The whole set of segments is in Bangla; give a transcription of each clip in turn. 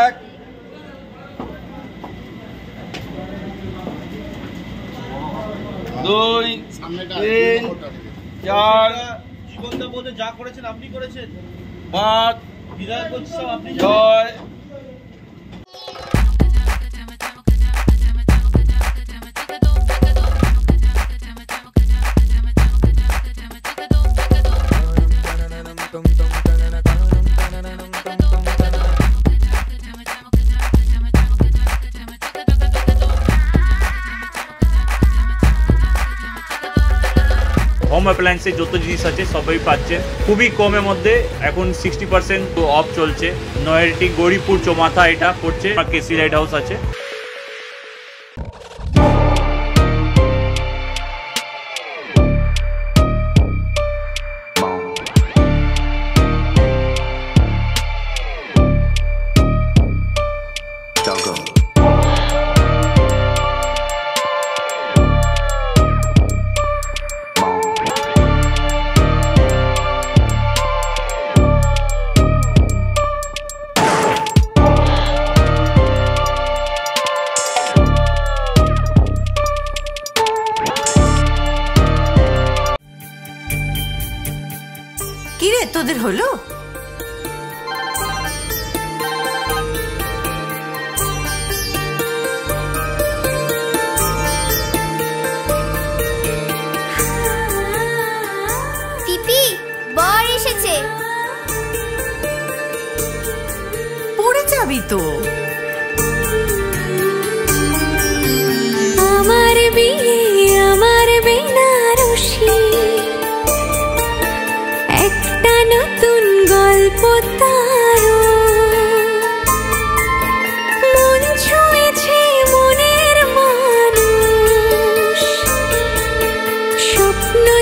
এক দুই তিন চার জীবনদা বলতে যা করেছেন আপনি করেছেন পাঁচ বিধায়ক বলছে সব আপনি জানেন। হোম অ্যাপ্লায়েন্সের যত জিনিস আছে, সবই পাচ্ছেন খুবই কমের মধ্যে এখন সিক্সটি পার্সেন্ট অফ চলছে। নয়ারটি গৌরীপুর চোমাথা এটা পড়ছে। কেসি লাইট হাউস আছে। কিরে তোদের হলো? পিপি বর এসেছে। পড়ে যাবি তো।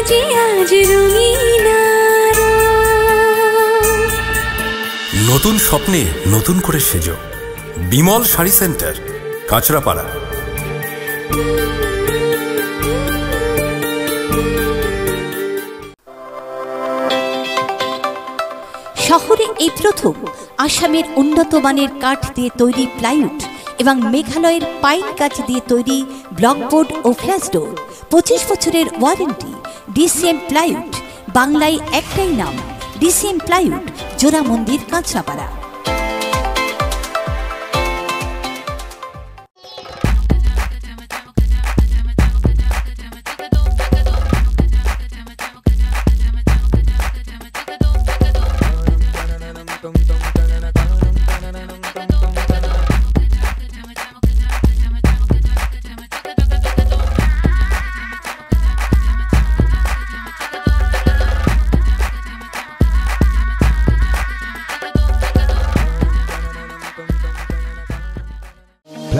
যে আজ রঙিন নতুন স্বপ্নে নতুন করে সেজ। বিমল শাড়ি সেন্টার কাঁচরাপাড়া। শহরে এই প্রথম আসামের উন্নত মানের কাঠ দিয়ে তৈরি প্লাইউড এবং মেঘালয়ের পাইন কাঠ দিয়ে তৈরি ব্লকবোর্ড ও ফ্ল্যাশ ডোর পঁচিশ বছরের ওয়ারেন্টি। ডিসিএম প্লাইউড বাংলায় একটাই নাম ডিসিএম প্লাইউড জোড়া মন্দির কাঁচরাপাড়া